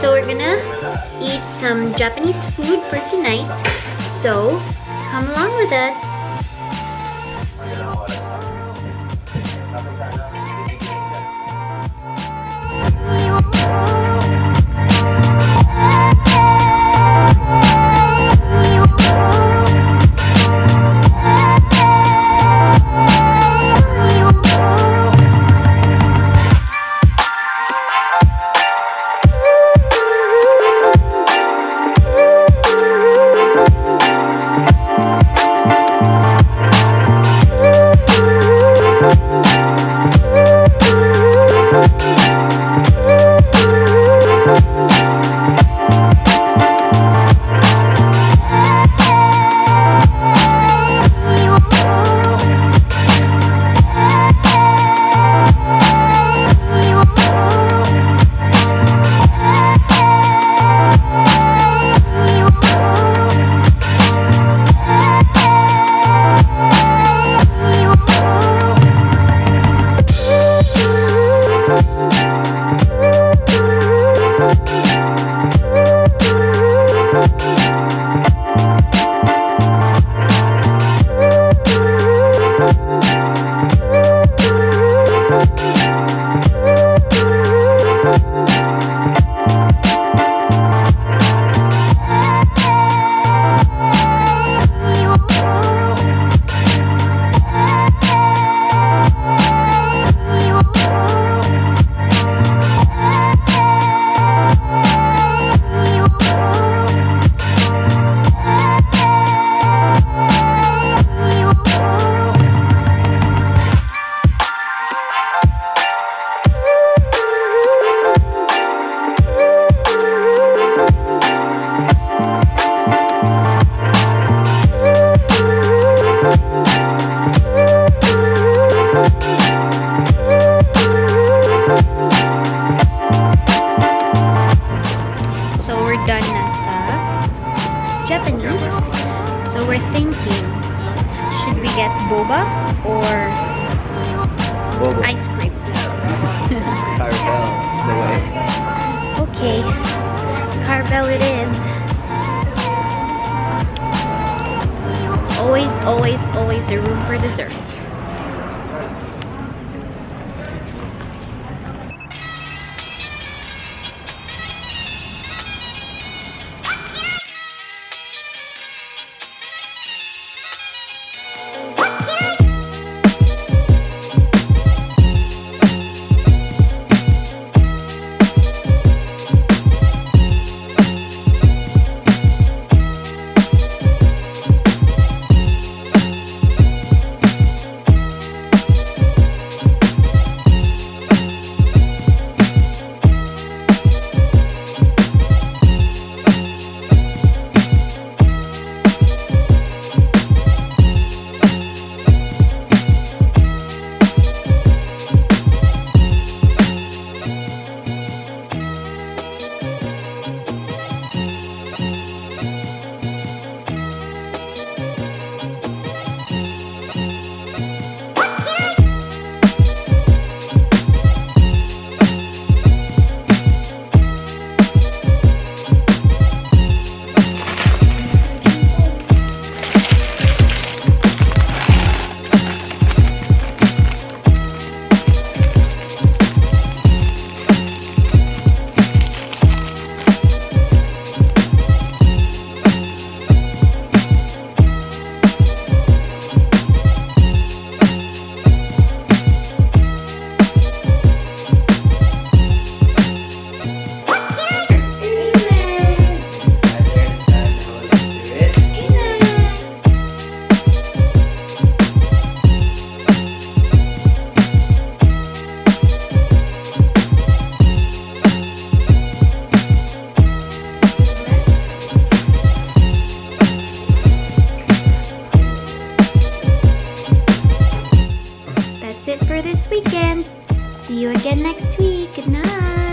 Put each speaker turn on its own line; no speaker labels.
So we're gonna eat some Japanese food for tonight. So come along with us. Japanese. So we're thinking, should we get boba or
Boba.
ice cream?
Carvel is the way.
Okay, Carvel it is. Always, always, always a room for dessert. Weekend. See you again next week. Good night.